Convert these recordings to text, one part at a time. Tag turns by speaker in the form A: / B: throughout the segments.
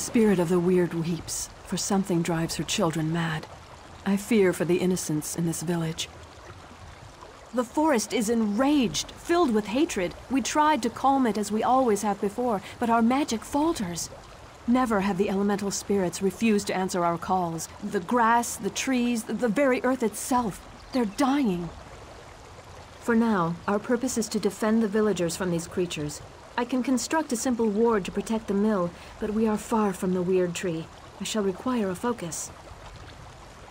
A: spirit of the Wyrd weeps, for something drives her children mad. I fear for the innocents in this village. The forest is enraged, filled with hatred. We tried to calm it as we always have before, but our magic falters. Never have the elemental spirits refused to answer our calls. The grass, the trees, the very earth itself, they're dying. For now, our purpose is to defend the villagers from these creatures. I can construct a simple ward to protect the mill, but we are far from the Wyrd Tree. I shall require a focus.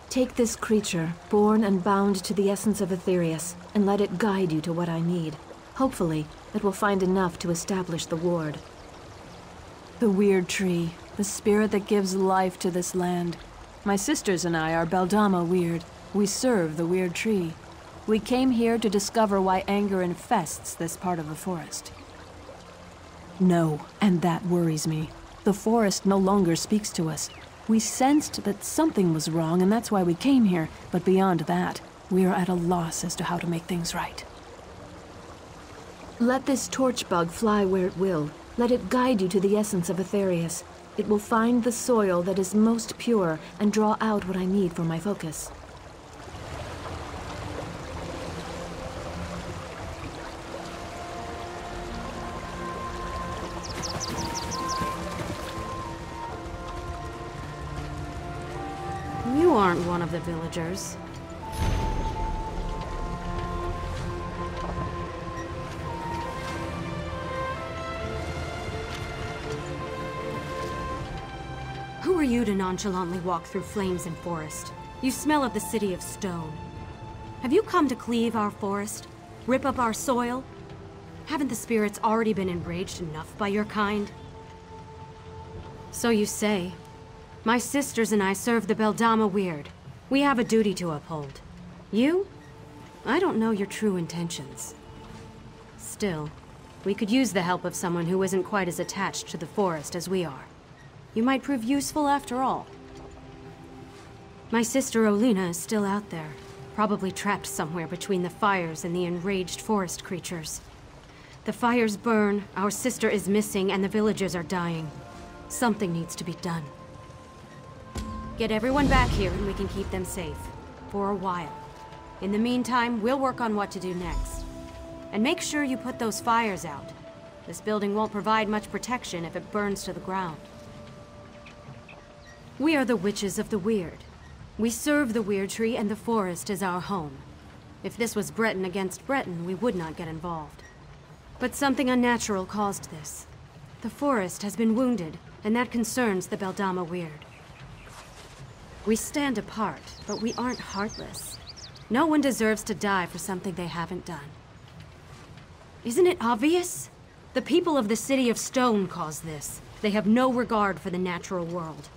A: Take this creature, born and bound to the essence of Aetherius, and let it guide you to what I need. Hopefully, it will find enough to establish the ward. The Wyrd Tree, the spirit that gives life to this land. My sisters and I are Beldama Wyrd. We serve the Wyrd Tree. We came here to discover why anger infests this part of the forest. No, and that worries me. The forest no longer speaks to us. We sensed that something was wrong, and that's why we came here. But beyond that, we are at a loss as to how to make things right. Let this torch bug fly where it will. Let it guide you to the essence of Aetherius. It will find the soil that is most pure and draw out what I need for my focus.
B: Villagers. Who are you to nonchalantly walk through flames and forest? You smell of the city of stone. Have you come to cleave our forest? Rip up our soil? Haven't the spirits already been enraged enough by your kind? So you say. My sisters and I serve the Beldama Wyrd. We have a duty to uphold. You? I don't know your true intentions. Still, we could use the help of someone who isn't quite as attached to the forest as we are. You might prove useful after all. My sister Olina is still out there, probably trapped somewhere between the fires and the enraged forest creatures. The fires burn, our sister is missing, and the villagers are dying. Something needs to be done. Get everyone back here and we can keep them safe. For a while. In the meantime, we'll work on what to do next. And make sure you put those fires out. This building won't provide much protection if it burns to the ground. We are the Witches of the Wyrd. We serve the Wyrd Tree and the forest is our home. If this was Breton against Breton, we would not get involved. But something unnatural caused this. The forest has been wounded, and that concerns the Beldama Wyrd. We stand apart, but we aren't heartless. No one deserves to die for something they haven't done. Isn't it obvious? The people of the City of Stone caused this. They have no regard for the natural world.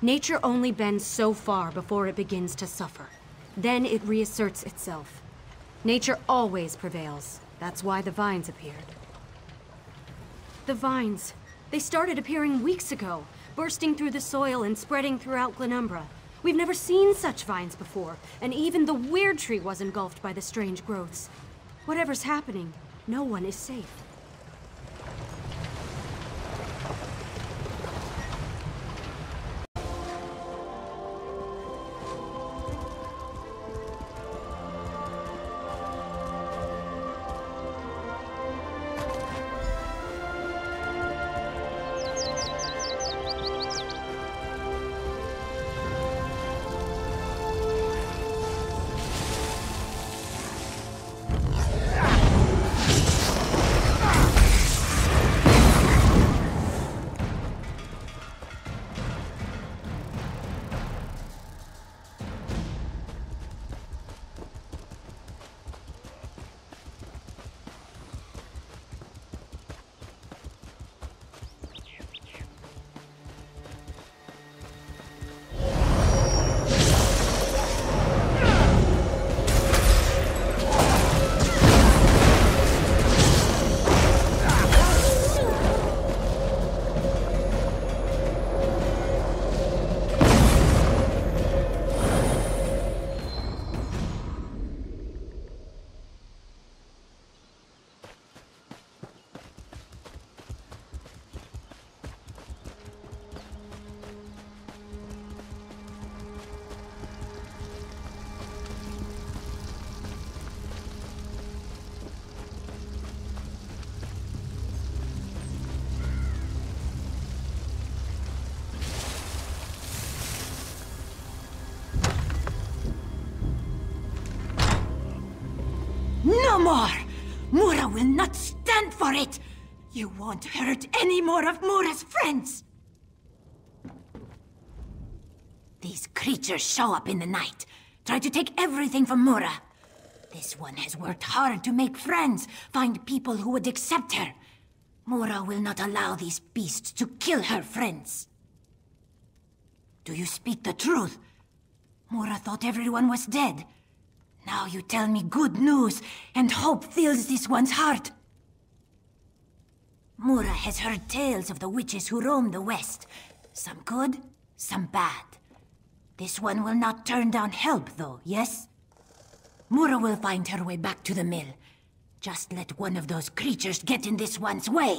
B: Nature only bends so far before it begins to suffer. Then it reasserts itself. Nature always prevails. That's why the vines appeared. The vines. They started appearing weeks ago, bursting through the soil and spreading throughout Glenumbra. We've never seen such vines before, and even the Wyrd Tree was engulfed by the strange growths. Whatever's happening, no one is safe.
C: More! Mura will not stand for it! You won't hurt any more of Mura's friends! These creatures show up in the night, try to take everything from Mura. This one has worked hard to make friends, find people who would accept her. Mura will not allow these beasts to kill her friends. Do you speak the truth? Mura thought everyone was dead. Now you tell me good news, and hope fills this one's heart. Mura has heard tales of the witches who roam the west. Some good, some bad. This one will not turn down help, though, yes? Mura will find her way back to the mill. Just let one of those creatures get in this one's way.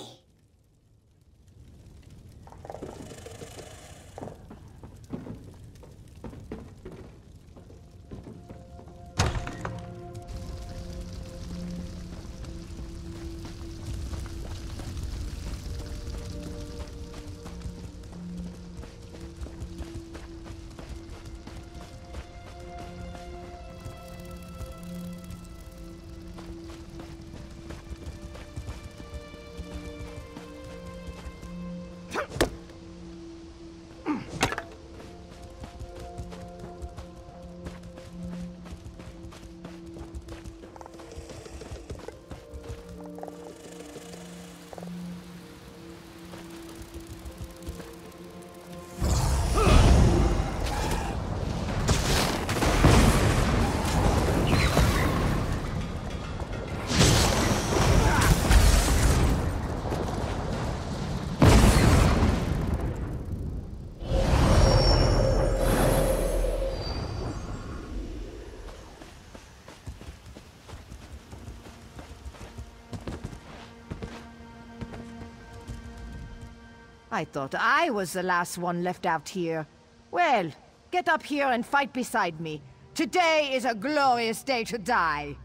D: I thought I was the last one left out here. Well, get up here and fight beside me. Today is a glorious day to die.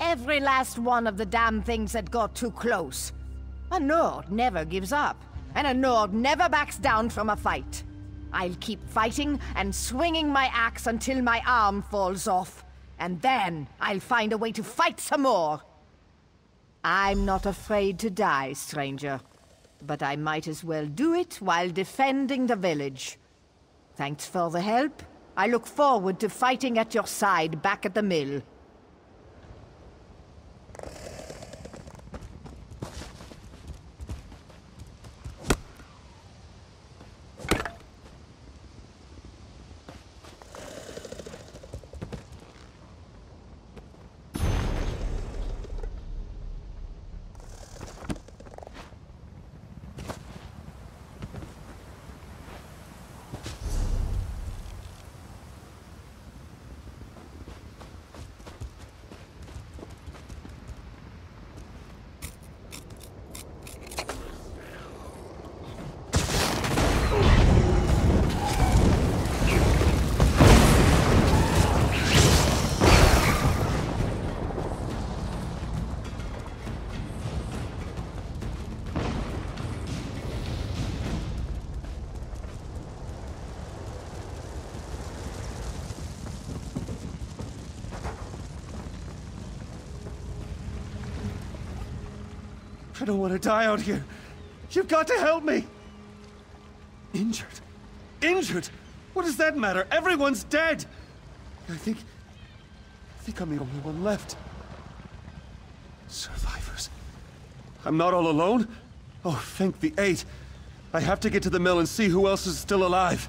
D: Every last one of the damn things that got too close. A Nord never gives up, and a Nord never backs down from a fight. I'll keep fighting and swinging my axe until my arm falls off. And then I'll find a way to fight some more. I'm not afraid to die, stranger. But I might as well do it while defending the village. Thanks for the help. I look forward to fighting at your side back at the mill.
E: I don't want to die out here. You've got to help me. Injured? Injured? What does that matter? Everyone's dead. I think... I think I'm the only one left. Survivors. I'm not all alone? Oh, thank the eight. I have to get to the mill and see who else is still alive.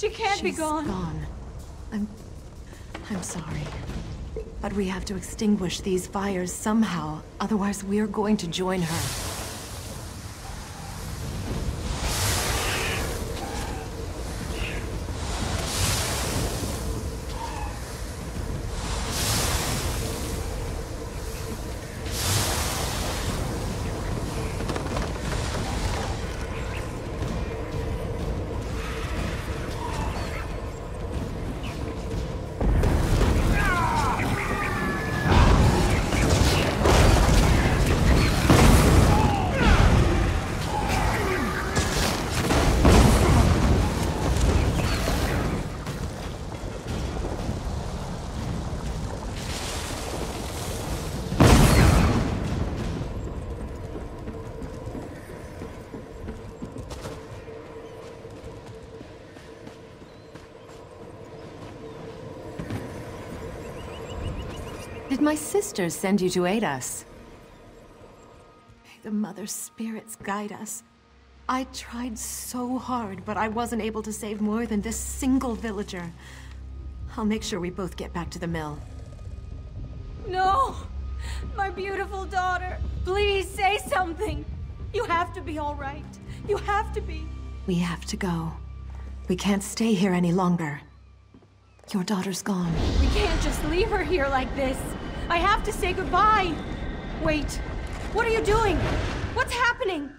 A: She can't be
F: She's
A: gone.
F: gone. I'm... I'm sorry. But we have to extinguish these fires somehow, otherwise we're going to join her. Did my sisters send you to aid us? May the Mother Spirits guide us. I tried so hard, but I wasn't able to save more than this single villager. I'll make sure we both get back to the mill.
B: No! My beautiful daughter! Please say something! You have to be all right. You have to be.
F: We have to go. We can't stay here any longer. Your daughter's gone.
B: We can't just leave her here like this. I have to say goodbye. Wait, what are you doing? What's happening?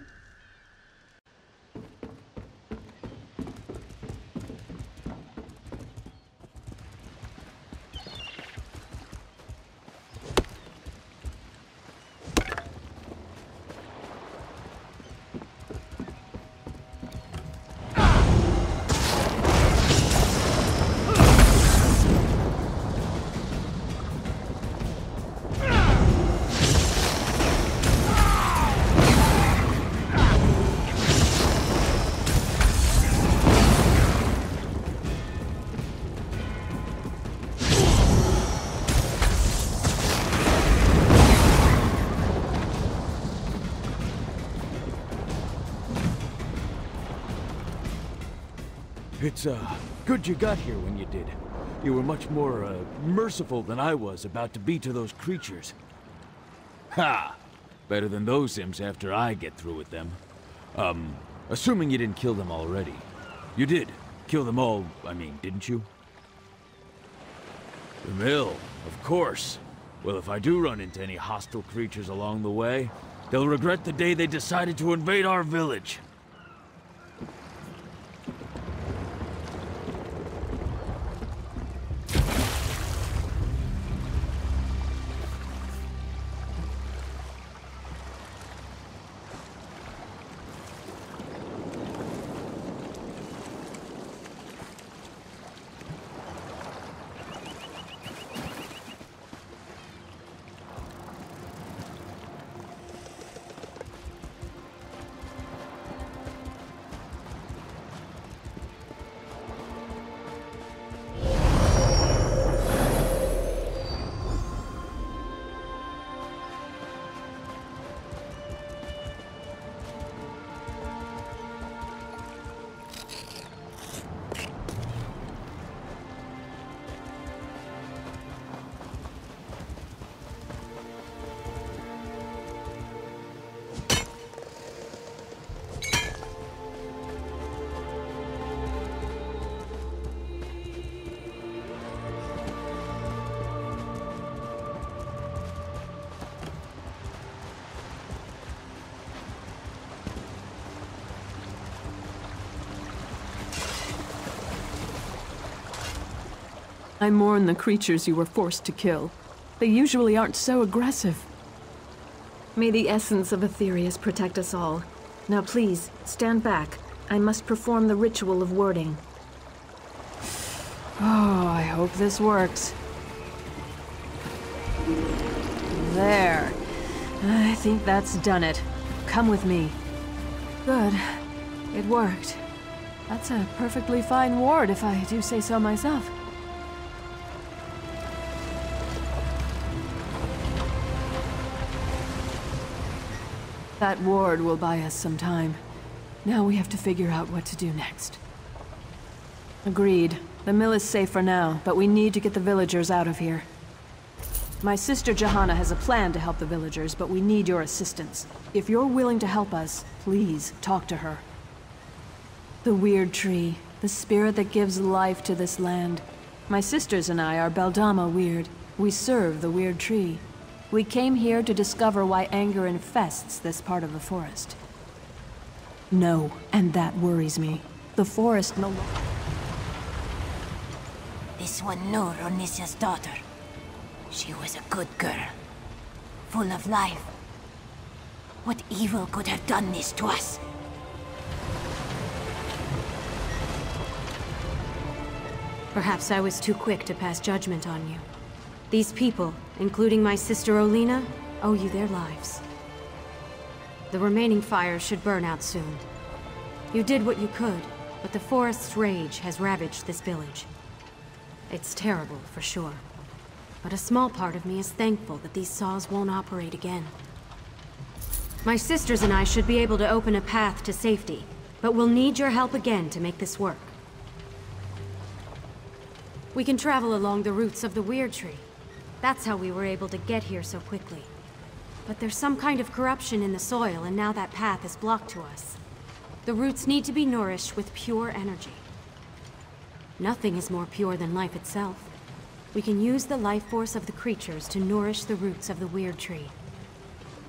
G: It's, uh, good you got here when you did. You were much more, uh, merciful than I was about to be to those creatures. Ha! Better than those Sims after I get through with them. Um, assuming you didn't kill them already. You did. Kill them all, I mean, didn't you? The mill, of course. Well, if I do run into any hostile creatures along the way, they'll regret the day they decided to invade our village.
A: I mourn the creatures you were forced to kill. They usually aren't so aggressive. May the essence of Aetherius protect us all. Now please, stand back. I must perform the ritual of wording. Oh, I hope this works. There. I think that's done it. Come with me. Good. It worked. That's a perfectly fine ward, if I do say so myself. That ward will buy us some time. Now we have to figure out what to do next. Agreed. The mill is safe for now, but we need to get the villagers out of here. My sister Johanna has a plan to help the villagers, but we need your assistance. If you're willing to help us, please talk to her. The Wyrd Tree, the spirit that gives life to this land. My sisters and I are Beldama Wyrd. We serve the Wyrd Tree. We came here to discover why anger infests this part of the forest. No, and that worries me. The forest no longer...
C: This one knew Ronisia's daughter. She was a good girl. Full of life. What evil could have done this to us?
B: Perhaps I was too quick to pass judgment on you. These people, including my sister Olina, owe you their lives. The remaining fires should burn out soon. You did what you could, but the forest's rage has ravaged this village. It's terrible, for sure. But a small part of me is thankful that these saws won't operate again. My sisters and I should be able to open a path to safety, but we'll need your help again to make this work. We can travel along the roots of the Wyrd Tree. That's how we were able to get here so quickly. But there's some kind of corruption in the soil, and now that path is blocked to us. The roots need to be nourished with pure energy. Nothing is more pure than life itself. We can use the life force of the creatures to nourish the roots of the Wyrd Tree.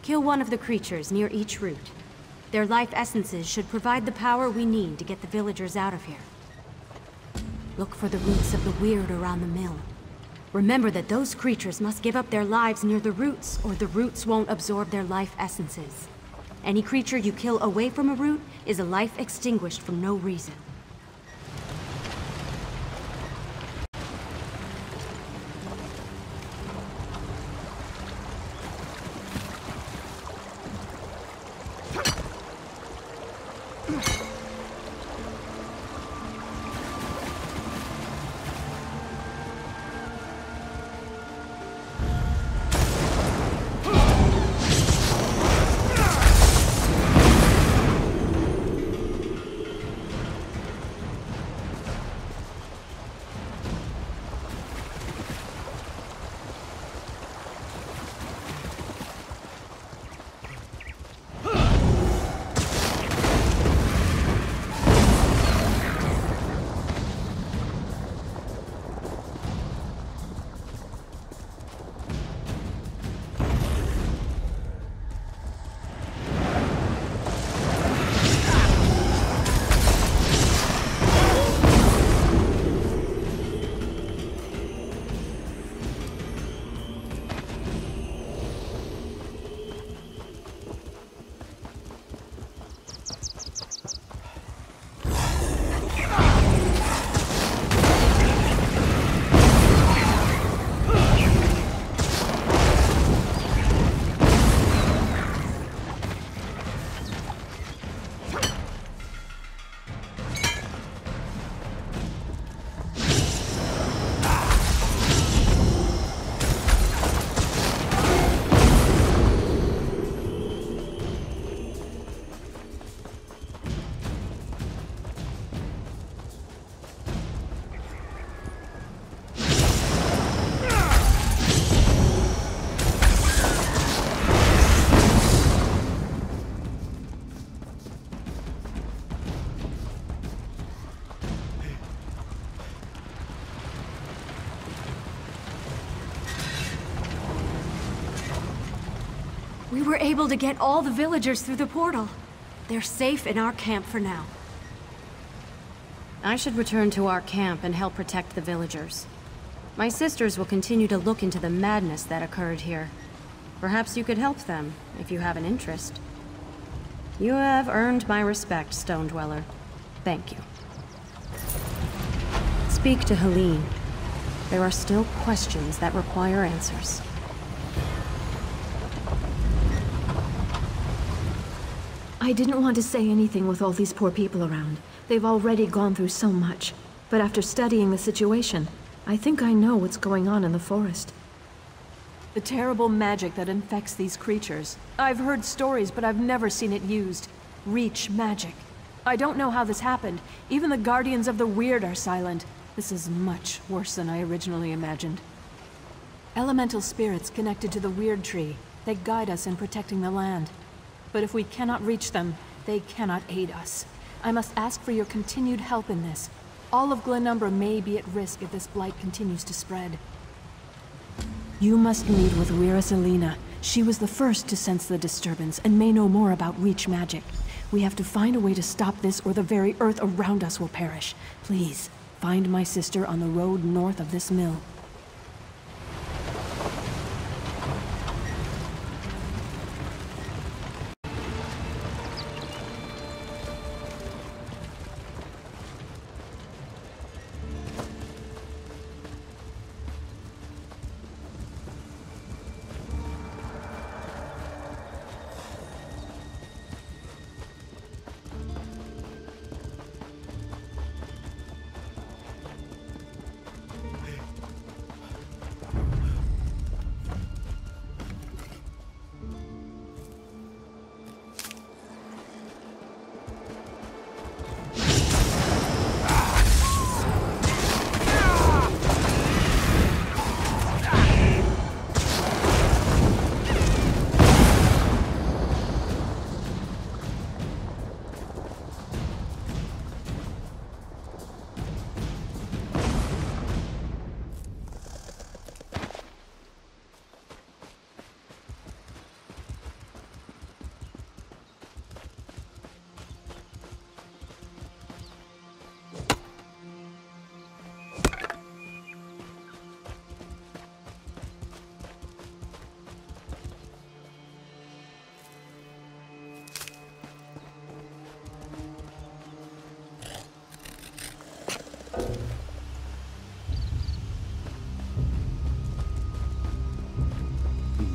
B: Kill one of the creatures near each root. Their life essences should provide the power we need to get the villagers out of here. Look for the roots of the Wyrd around the mill. Remember that those creatures must give up their lives near the roots, or the roots won't absorb their life essences. Any creature you kill away from a root is a life extinguished for no reason. Were able to get all the villagers through the portal. They're safe in our camp for now. I should return to our camp and help protect the villagers. My sisters will continue to look into the madness that occurred here. Perhaps you could help them, if you have an interest. You have earned my respect, Stone Dweller. Thank you. Speak to Helene. There are still questions that require answers.
A: I didn't want to say anything with all these poor people around. They've already gone through so much. But after studying the situation, I think I know what's going on in the forest. The terrible magic that infects these creatures. I've heard stories, but I've never seen it used. Reach magic. I don't know how this happened. Even the Guardians of the Wyrd are silent. This is much worse than I originally imagined. Elemental spirits connected to the Wyrd Tree. They guide us in protecting the land. But if we cannot reach them, they cannot aid us. I must ask for your continued help in this. All of Glenumbra may be at risk if this blight continues to spread. You must meet with Wira Selena. She was the first to sense the disturbance and may know more about Reach magic. We have to find a way to stop this or the very earth around us will perish. Please, find my sister on the road north of this mill.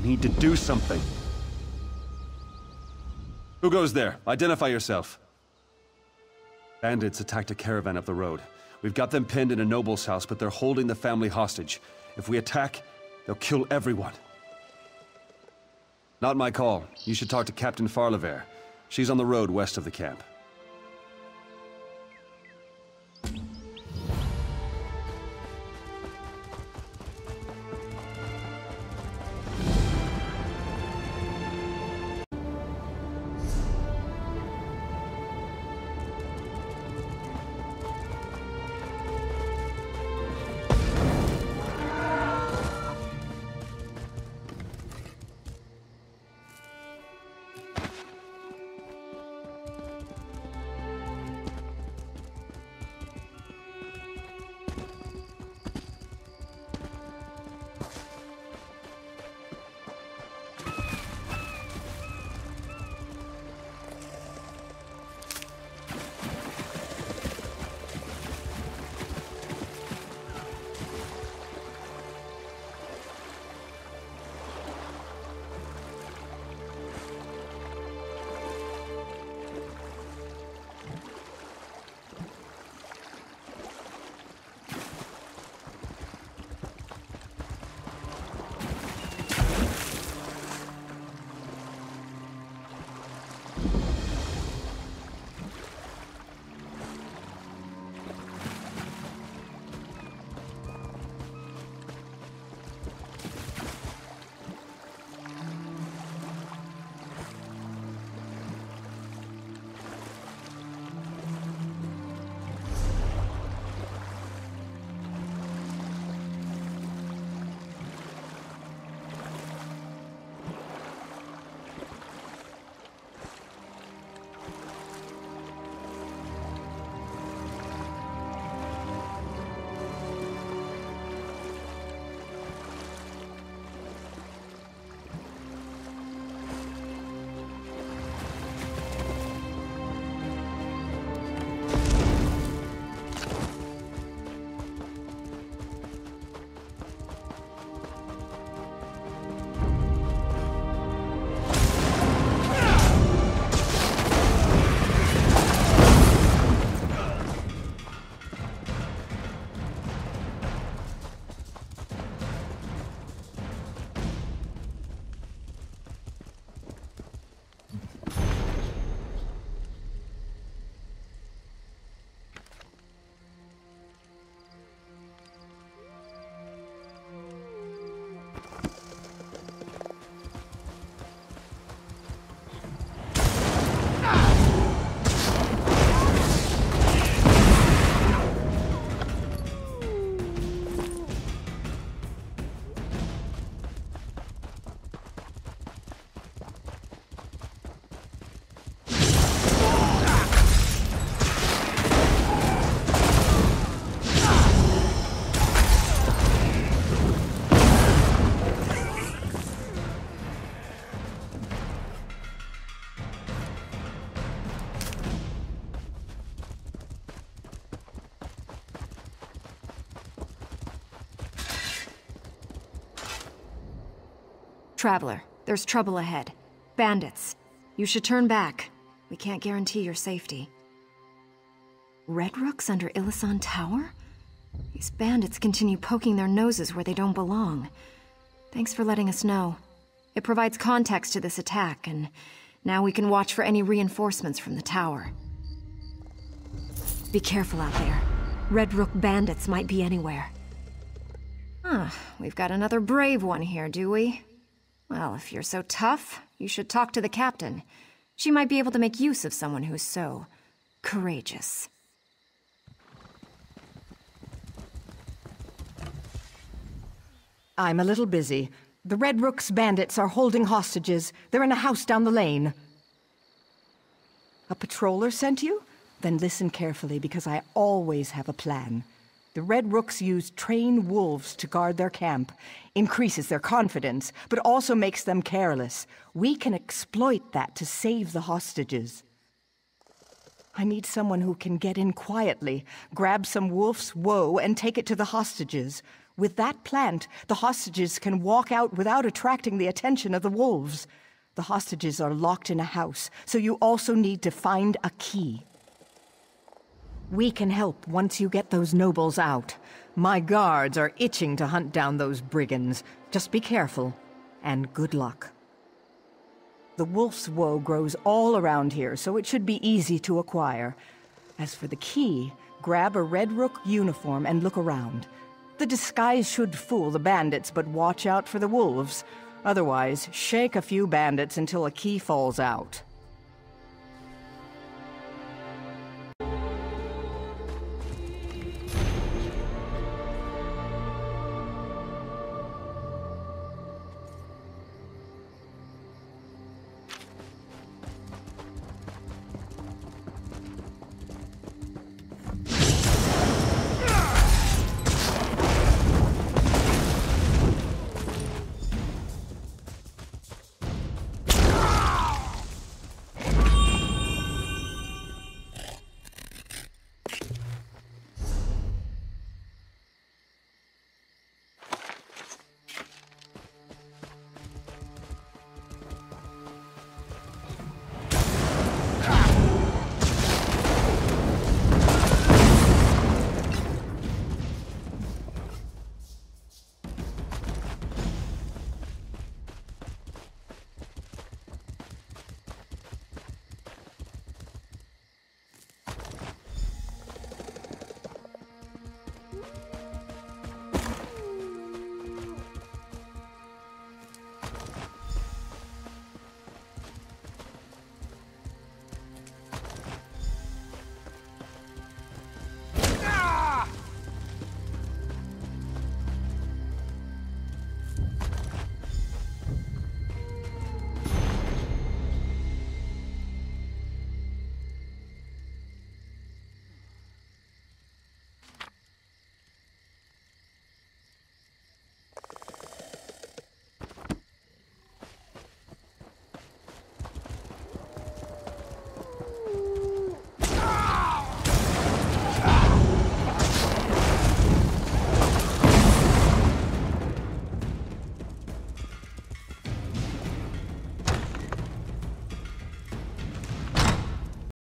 E: Need to do something. Who goes there? Identify yourself. Bandits attacked a caravan up the road. We've got them pinned in a noble's house, but they're holding the family hostage. If we attack, they'll kill everyone. Not my call. You should talk to Captain Farlever. She's on the road west of the camp.
F: Traveler, there's trouble ahead. Bandits. You should turn back. We can't guarantee your safety. Red Rooks under Ilessan Tower? These bandits continue poking their noses where they don't belong. Thanks for letting us know. It provides context to this attack, and now we can watch for any reinforcements from the tower. Be careful out there. Red Rook bandits might be anywhere. Huh, we've got another brave one here, do we? Well, if you're so tough, you should talk to the captain. She might be able to make use of someone who's so... courageous.
D: I'm a little busy. The Red Rook's bandits are holding hostages. They're in a house down the lane. A patroller sent you? Then listen carefully, because I always have a plan. The Red Rooks use trained wolves to guard their camp, increases their confidence, but also makes them careless. We can exploit that to save the hostages. I need someone who can get in quietly, grab some wolf's woe, and take it to the hostages. With that plant, the hostages can walk out without attracting the attention of the wolves. The hostages are locked in a house, so you also need to find a key. We can help once you get those nobles out. My guards are itching to hunt down those brigands. Just be careful, and good luck. The wolf's woe grows all around here, so it should be easy to acquire. As for the key, grab a Red Rook uniform and look around. The disguise should fool the bandits, but watch out for the wolves. Otherwise, shake a few bandits until a key falls out.